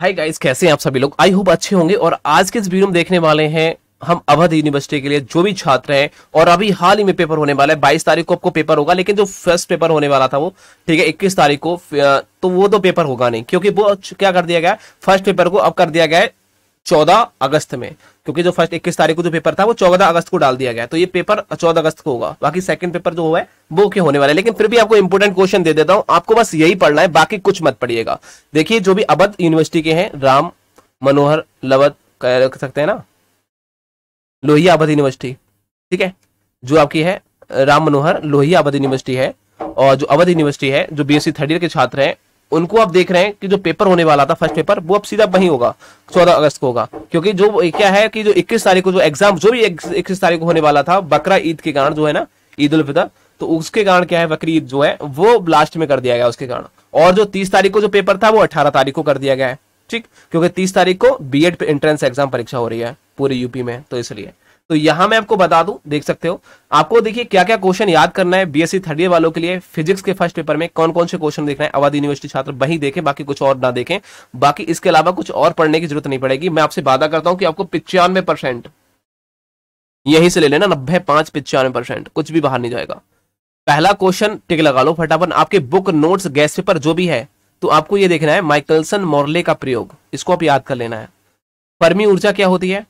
Hi guys कैसे हैं आप सभी लोग? आई होप अच्छे होंगे और आज के इस वीडियो में देखने वाले हैं, हम अवध यूनिवर्सिटी के लिए जो भी छात्र हैं और अभी हाल ही में पेपर होने वाला है। बाईस तारीख को आपको पेपर होगा, लेकिन जो फ़र्स्ट पेपर होने वाला था वो, ठीक है, इक्कीस तारीख को तो वो तो पेपर होगा नहीं, क्योंकि वो क्या कर दिया गया फ़र्स्ट पेपर को अब कर दिया गया है। चौदह अगस्त में, क्योंकि जो फ़र्स्ट इक्कीस तारीख को जो पेपर था, वो चौदह अगस्त को डाल दिया गया। तो ये पेपर चौदह अगस्त को होगा। बाकी सेकंड पेपर जो हुआ है, वो क्या होने वाला है? लेकिन फिर भी आपको इंपोर्टेंट क्वेश्चन दे देता हूँ। आपको बस यही पढ़ना है, बाकी कुछ मत पढ़िएगा। देखिए, जो भी अवध यूनिवर्सिटी के हैं, राम, मनोहर, लवत कह सकते हैं ना? लोहिया अवध यूनिवर्सिटी ठीक है? जो आपकी है, राम, मनोहर, लोहिया अवध यूनिवर्सिटी है, और जो अवध यूनिवर्सिटी है, जो बीएससी थर्ड ईयर के छात्र हैं उनको आप देख रहे हैं कि जो पेपर होने वाला था फ़र्स्ट पेपर वो अब सीधा वही होगा, चौदह अगस्त को होगा। क्योंकि जो क्या है कि जो इक्कीस तारीख को जो एग्ज़ाम जो भी इक्कीस तारीख को होने वाला था, बकरा ईद के कारण जो है ना, ईद उल फितर तो उसके कारण क्या है, बकरी ईद जो है, वो लास्ट में कर दिया गया उसके कारण। और जो तीस तारीख को जो पेपर था, वो अठारह तारीख को कर दिया गया है, ठीक? क्योंकि तीस तारीख को बी एड एंट्रेंस एग्ज़ाम परीक्षा हो रही है, पूरे यूपी में तो इसलिए। तो यहाँ मैं आपको बता दूँ, देख सकते हो। आपको देखिए क्या क्या क्वेश्चन याद करना है बीएससी थर्ड ईयर वालों के लिए। फिजिक्स के फ़र्स्ट पेपर में कौन कौन से क्वेश्चन देखना है? अवध यूनिवर्सिटी छात्र वही देखें, बाकी कुछ और ना देखें। बाकी इसके अलावा कुछ और पढ़ने की ज़रूरत नहीं पड़ेगी। मैं आपसे वादा करता हूँ कि आपको पिचानवे परसेंट, यहीं से ले लेना, नब्बे पाँच पिचानवे परसेंट, कुछ भी बाहर नहीं जाएगा। पहला क्वेश्चन, टिक लगा लो फटाफट। आपके बुक नोट्स गैस पेपर जो भी है तो आपको ये देखना है, माइकलसन मॉर्ले का प्रयोग। इसको आप याद कर लेना है। फर्मी ऊर्जा क्या होती है?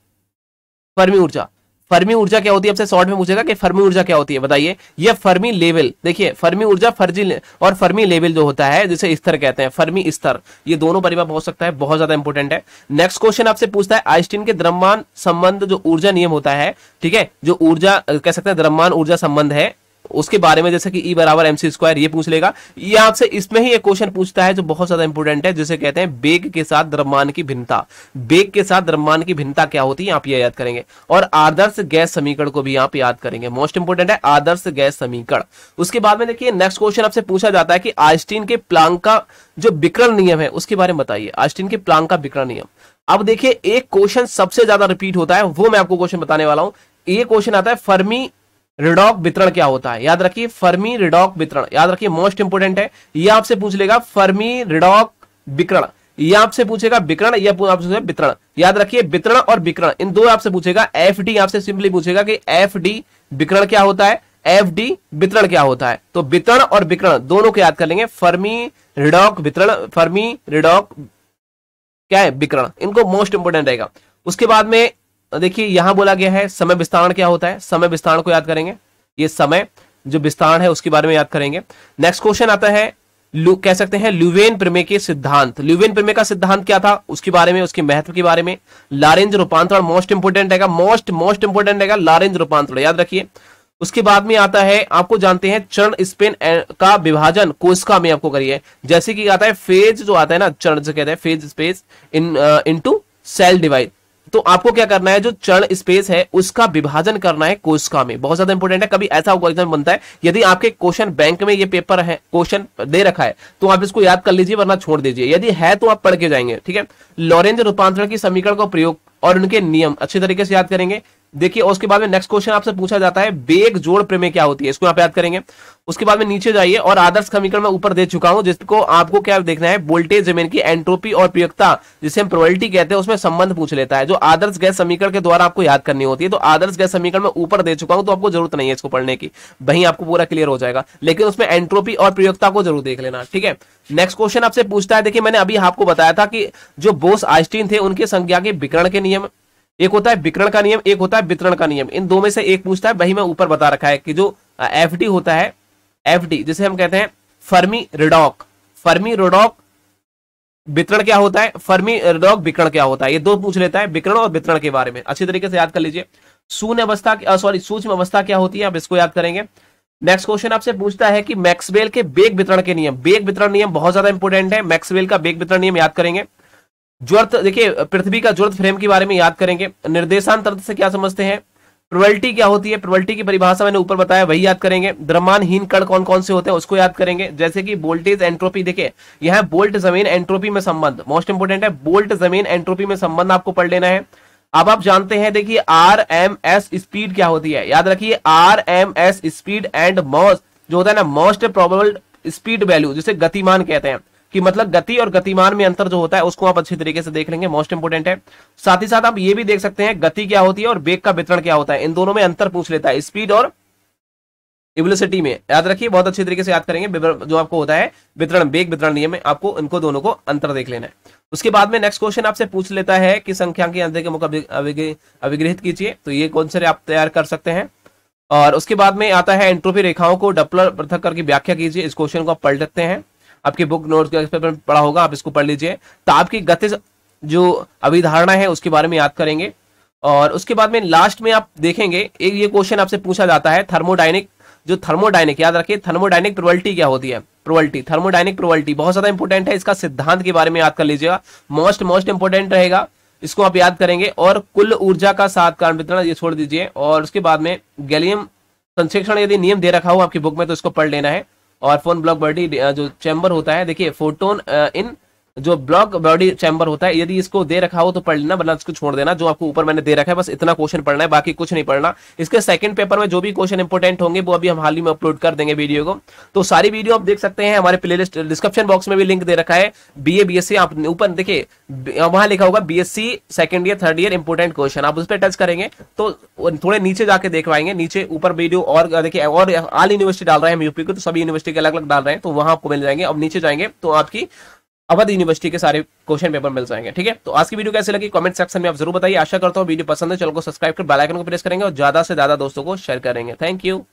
फर्मी ऊर्जा। फर्मी ऊर्जा क्या होती है? शॉर्ट में पूछेगा कि फर्मी ऊर्जा क्या होती है? बताइए। यह फर्मी लेवल, देखिए, फर्मी ऊर्जा फर्जी और फर्मी लेवल जो होता है, जिसे स्तर कहते हैं, फर्मी स्तर, ये दोनों परिवार हो सकता है, बहुत ज़्यादा इंपॉर्टेंट है। नेक्स्ट क्वेश्चन आपसे पूछता है, आइस्टीन के द्रव्यमान संबंध जो ऊर्जा नियम होता है, ठीक है, जो ऊर्जा, कह सकते हैं, द्रव्यमान ऊर्जा संबंध है उसके बारे में जैसे कि ई e बराबर एमसी स्क्वायर ये पूछ लेगा। ये आपसे इसमें ही एक क्वेश्चन पूछता है जो बहुत ज़्यादा इंपॉर्टेंट है, जिसे कहते हैं बेग के साथ द्रव्यमान की भिन्नता। बेग के साथ द्रव्यमान की भिन्नता क्या होती है, आप ये याद करेंगे। और आदर्श गैस समीकरण को भी आप याद करेंगे। मोस्ट इंपोर्टेंट है आदर्श गैस समीकरण। उसके बाद में देखिए नेक्स्ट क्वेश्चन आपसे पूछा जाता है कि आइस्टीन के प्लांक का जो विकरण नियम है, उसके बारे में बताइए। आइस्टीन के प्लांक का विकरण नियम। अब देखिए, एक क्वेश्चन सबसे ज़्यादा रिपीट होता है, वो मैं आपको क्वेश्चन बताने वाला हूँ। ये क्वेश्चन आता है, फर्मी रिडॉक वितरण क्या होता है? याद रखिए, फर्मी रिडॉक वितरण। याद रखिए मोस्ट इंपोर्टेंट है। ये आपसे पूछ लेगा, फर्मी रिडॉक विकरण। ये आपसे पूछेगा, विकरण, या आपसे वितरण। याद रखिए, वितरण और विकरण। इन दो आपसे पूछेगा एफ़ डी आपसे सिंपली पूछेगा कि एफ़ डी विकरण क्या होता है? एफ़ डी वितरण क्या होता है? तो वितरण और विकरण दोनों को याद कर लेंगे। फर्मी रिडॉक वितरण, फर्मी रिडॉक क्या है? विकरण। इनको मोस्ट इंपोर्टेंट रहेगा। उसके बाद में देखिए, यहाँ बोला गया है समय विस्तारण क्या होता है? समय विस्तारण को याद करेंगे। ये समय जो विस्तारण है, उसके बारे में याद करेंगे। नेक्स्ट क्वेश्चन आता है कह सकते हैं ल्यूवेन प्रमेय के सिद्धांत। ल्यूवेन प्रमेय का सिद्धांत क्या था? उसके बारे में, उसके महत्व के बारे में। लारेंज रूपांतरण मोस्ट इंपोर्टेंट रहेगा मोस्ट मोस्ट इंपोर्टेंट रहेगा लारेंज रूपांतरण याद रखिए। उसके बाद में आता है, आपको जानते हैं, चरण स्पेन का विभाजन, कोशिका में आपको करिए। जैसे कि आता है फ़ेज़ जो आता है ना, चरण जो कहते हैं phase space in into cell divide तो आपको क्या करना है, जो चरण स्पेस है, उसका विभाजन करना है कोशिका में। बहुत ज़्यादा इंपोर्टेंट है, कभी ऐसा एग्ज़ाम बनता है, यदि आपके क्वेश्चन बैंक में ये पेपर है क्वेश्चन दे रखा है तो आप इसको याद कर लीजिए, वरना छोड़ दीजिए। यदि है तो आप पढ़ के जाएँगे, ठीक है? लॉरेंज रूपांतरण की समीकरण का प्रयोग और उनके नियम अच्छे तरीके से याद करेंगे। देखिए उसके बाद में नेक्स्ट क्वेश्चन आपसे पूछा जाता है, बेग जोड़ प्रमेय क्या होती है? इसको आप याद करेंगे। उसके बाद में नीचे जाइए और आदर्श समीकरण में ऊपर दे चुका हूँ, जिसको आपको क्या देखना है? वोल्टेज, ज़मीन की एंट्रोपी और प्रयोगता जिसे हम प्रोबेबिलिटी कहते हैं, उसमें संबंध पूछ लेता है, जो आदर्श गैस समीकरण के द्वारा आपको याद करनी होती है। तो आदर्श गैस समीकरण में ऊपर दे चुका हूँ तो आपको ज़रूरत नहीं है इसको पढ़ने की। वही आपको पूरा क्लियर हो जाएगा। लेकिन उसमें एंट्रोपी और प्रयोगता को ज़रूर देख लेना, ठीक है? नेक्स्ट क्वेश्चन आपसे पूछता है, देखिए, मैंने अभी आपको बताया था कि जो बोस आइस्टीन थे, उनके संज्ञा के विकरण के नियम एक होता है विकरण का नियम, एक होता है वितरण का नियम। इन दो में से एक पूछता है, वही मैं ऊपर बता रखा है कि जो एफडी होता है, एफडी, जिसे हम कहते हैं फर्मी रिडॉक फर्मी रिडॉक वितरण क्या होता है? फर्मी रिडॉक विकरण क्या होता है? ये दो पूछ लेता है, विकरण और वितरण के बारे में। अच्छी तरीके से याद कर लीजिए। शून्य अवस्था सॉरी सूक्ष्म अवस्था क्या होती है? आप इसको याद करेंगे। नेक्स्ट क्वेश्चन आपसे पूछता है कि मैक्सवेल के बेग वितरण के नियम। बेग वितरण नियम बहुत ज़्यादा इंपोर्टेंट है। मैक्सवेल का बेग वितरण नियम याद करेंगे। ज्वर्त, देखिए, पृथ्वी का ज्वर्त फ्रेम के बारे में याद करेंगे। निर्देशांतर से क्या समझते हैं? प्रोबेबिलिटी क्या होती है? प्रोबेबिलिटी की परिभाषा मैंने ऊपर बताया, वही याद करेंगे। द्रव्यमानहीन कण कौन कौन से होते हैं, उसको याद करेंगे। जैसे कि वोल्टेज एंट्रोपी, देखिए, यह बोल्ट ज़मीन एंट्रोपी में संबंध। मोस्ट इंपोर्टेंट है, बोल्ट ज़मीन एंट्रोपी में संबंध आपको पढ़ लेना है। अब आप जानते हैं, देखिए आर एम एस स्पीड क्या होती है? याद रखिए R M S speed and most जो होता है ना, मोस्ट प्रोबेबल स्पीड वैल्यू, जिसे गतिमान कहते हैं। कि मतलब गति और गतिमान में अंतर जो होता है, उसको आप अच्छी तरीके से देख लेंगे मोस्ट इंपोर्टेंट है। साथ ही साथ आप ये भी देख सकते हैं, गति क्या होती है और वेग का वितरण क्या होता है। इन दोनों में अंतर पूछ लेता है। स्पीड और इवलिसिटी में। याद रखिए, बहुत अच्छी तरीके से याद करेंगे जो आपको होता है, वितरण, वेग वितरण नियम में आपको इनको दोनों को अंतर देख लेना है। उसके बाद में नेक्स्ट क्वेश्चन आपसे पूछ लेता है कि संख्या के अंतर के मुख अभिग्रहित कीजिए। तो ये कौन से आप तैयार कर सकते हैं? और उसके बाद में आता है एंट्रोपी रेखाओं को डपलर पृथक करके व्याख्या कीजिए। इस क्वेश्चन को आप पढ़ सकते हैं। आपकी बुक नोट पढ़ा होगा, आप इसको पढ़ लीजिए। तो आपकी गति जो अभिधारणा है उसके बारे में याद करेंगे। और उसके बाद में लास्ट में आप देखेंगे, एक ये क्वेश्चन आपसे पूछा जाता है थर्मोडाइनिक जो थर्मोडाइनिक याद रखिए थर्मोडाइनिक प्रोबलिटी क्या होती है? प्रोबलिटी थर्मोडाइनिक प्रोबलिटी बहुत ज़्यादा इंपॉर्टेंट है, इसका सिद्धांत के बारे में याद कर लीजिएगा। मोस्ट मोस्ट इंपॉर्टेंट रहेगा, इसको आप याद करेंगे। और कुल ऊर्जा का सात कारण वितरण, ये छोड़ दीजिए। और उसके बाद में गैलियम संक्षेक्षण यदि नियम दे रखा हो आपकी बुक में तो इसको पढ़ लेना है। और फ़ोन ब्लॉक बॉडी जो चैम्बर होता है देखिए फोटोन इन जो ब्लॉक बॉडी चैम्बर होता है, यदि इसको दे रखा हो तो पढ़ लेना, वरना इसको छोड़ देना। जो आपको ऊपर मैंने दे रखा है, बस इतना क्वेश्चन पढ़ना है, बाकी कुछ नहीं पढ़ना। इसके सेकंड पेपर में जो भी क्वेश्चन इंपोर्टेंट होंगे, वो अभी हम हाल ही में अपलोड कर देंगे वीडियो को। तो सारी वीडियो आप देख सकते हैं, हमारे प्ले डिस्क्रिप्शन बॉक्स में भी लिंक दे रखा है। B A B S C आप ऊपर देखिए, वहाँ लिखा होगा B S C second year third year important question आप उस पर टच करेंगे तो थोड़े नीचे जाके देख पाएँगे नीचे ऊपर वीडियो और, देखिए, और ऑल यूनिवर्सिटी डाल रहे हैं हम यूपी को तो सभी यूनिवर्सिटी के अलग अलग डाल रहे हैं तो वहाँ आपको मिल जाएँगे। अब नीचे जाएँगे तो आपकी अवध यूनिवर्सिटी के सारे क्वेश्चन पेपर मिल जाएँगे, ठीक है? तो आज की वीडियो कैसे लगी? कमेंट सेक्शन में आप ज़रूर बताइए। आशा करता हूँ वीडियो पसंद है चलो को सब्सक्राइब कर बेल आइकन को प्रेस करेंगे और ज़्यादा से ज़्यादा दोस्तों को शेयर करेंगे। Thank you